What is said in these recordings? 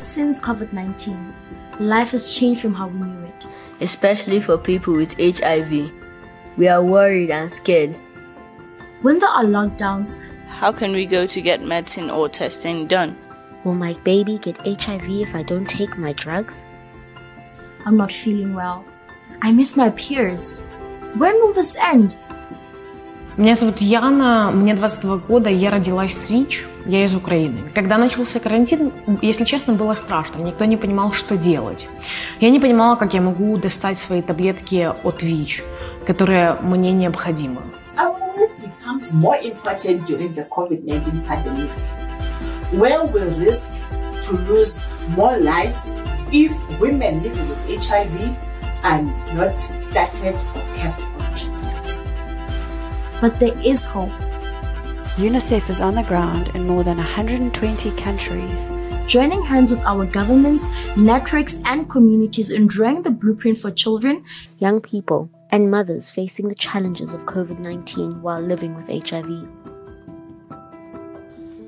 since COVID 19, life has changed from how we knew it. Especially for people with HIV. We are worried and scared. When there are lockdowns, how can we go to get medicine or testing done? Will my baby get HIV if I don't take my drugs? I'm not feeling well. I miss my peers. When will this end? Меня зовут Яна, мне 22 года, я родилась в СВИЧ, я из Украины. Когда начался карантин, если честно, было страшно, никто не понимал, что делать. Я не понимала, как я могу достать свои таблетки от ВИЧ, которые мне необходимы. becomes more important during the COVID-19 pandemic, where we risk to lose more lives if women living with HIV are not started or kept. But there is hope. UNICEF is on the ground in more than 120 countries. Joining hands with our governments, networks, and communities in drawing the blueprint for children, young people, and mothers facing the challenges of COVID 19 while living with HIV.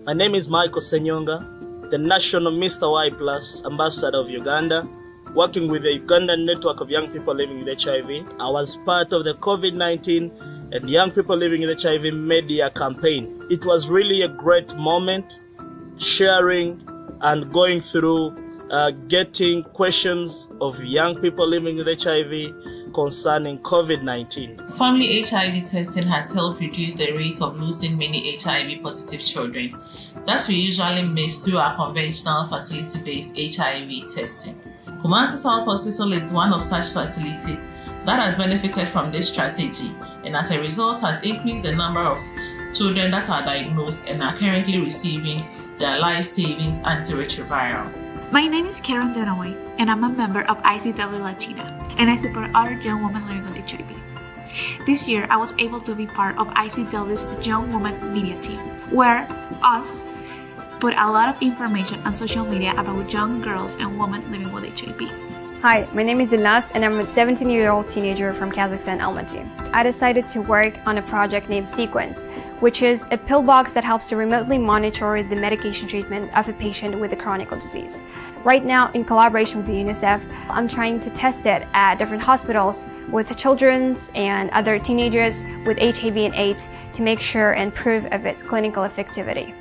My name is Michael Senyonga, the National Mr. Y Plus Ambassador of Uganda, working with the Ugandan network of young people living with HIV. I was part of the COVID 19 and Young People Living with HIV media campaign. It was really a great moment sharing and going through uh, getting questions of young people living with HIV concerning COVID 19. Family HIV testing has helped reduce the rate of losing many HIV positive children that we usually miss through our conventional facility based HIV testing. Kumasi South Hospital is one of such facilities that has benefited from this strategy and as a result has increased the number of children that are diagnosed and are currently receiving their life-saving antiretrovirals. My name is Karen Dunaway, and I'm a member of ICW Latina, and I support other young women living with HIV. This year, I was able to be part of ICW's Young Woman Media Team, where us put a lot of information on social media about young girls and women living with HIV. Hi, my name is Dilas and I'm a 17-year-old teenager from Kazakhstan, Almaty. I decided to work on a project named Sequence, which is a pill box that helps to remotely monitor the medication treatment of a patient with a chronic disease. Right now, in collaboration with the UNICEF, I'm trying to test it at different hospitals with children and other teenagers with HIV and AIDS to make sure and prove of its clinical effectivity.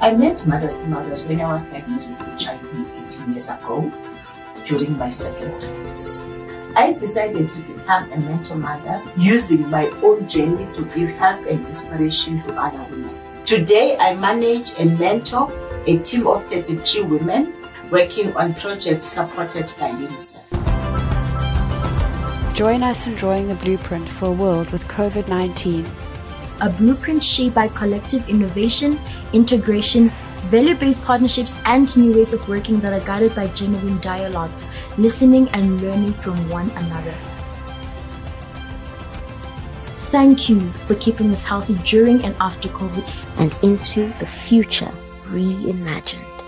I met Mothers to Mothers when I was diagnosed with HIV 18 years ago during my second pregnancy. I decided to become a mentor mother using my own journey to give help and inspiration to other women. Today, I manage and mentor a team of 33 women working on projects supported by UNICEF. Join us in drawing the blueprint for a world with COVID 19. A blueprint shaped by collective innovation, integration, value based partnerships, and new ways of working that are guided by genuine dialogue, listening, and learning from one another. Thank you for keeping us healthy during and after COVID and into the future reimagined.